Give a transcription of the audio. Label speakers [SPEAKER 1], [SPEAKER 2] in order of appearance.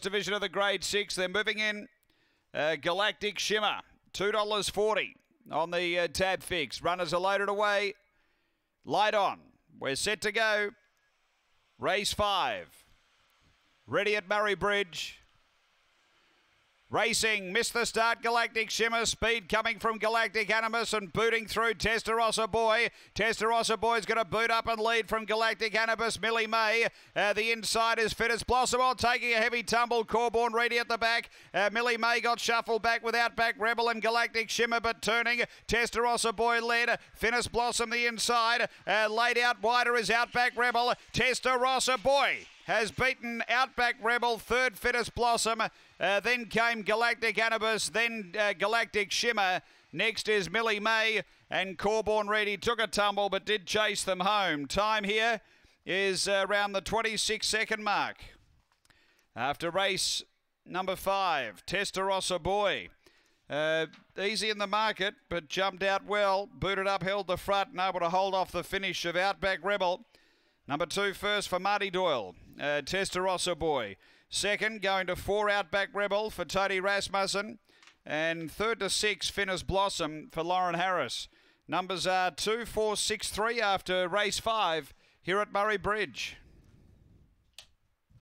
[SPEAKER 1] division of the grade six. They're moving in uh, Galactic Shimmer, $2.40 on the uh, tab fix. Runners are loaded away. Light on. We're set to go. Race five. Ready at Murray Bridge. Racing, missed the start, Galactic Shimmer, speed coming from Galactic Animus and booting through Testarossa Boy. Testarossa Boy's going to boot up and lead from Galactic Animus, Millie May. Uh, the inside is Fittest Blossom, all taking a heavy tumble. Corborn ready at the back. Uh, Millie May got shuffled back with Outback Rebel and Galactic Shimmer, but turning. Testarossa Boy led. Fittest Blossom the inside. Uh, laid out wider is Outback Rebel. Testarossa Boy has beaten Outback Rebel, third fittest Blossom. Uh, then came Galactic Anubis, then uh, Galactic Shimmer. Next is Millie May and Corborn Ready took a tumble but did chase them home. Time here is uh, around the 26 second mark. After race number five, Testarossa Boy. Uh, easy in the market, but jumped out well. Booted up, held the front, and able to hold off the finish of Outback Rebel. Number two first for Marty Doyle, uh, Testarossa Boy. Second, going to four Outback Rebel for Tony Rasmussen. And third to six, Finnis Blossom for Lauren Harris. Numbers are two, four, six, three after race five here at Murray Bridge.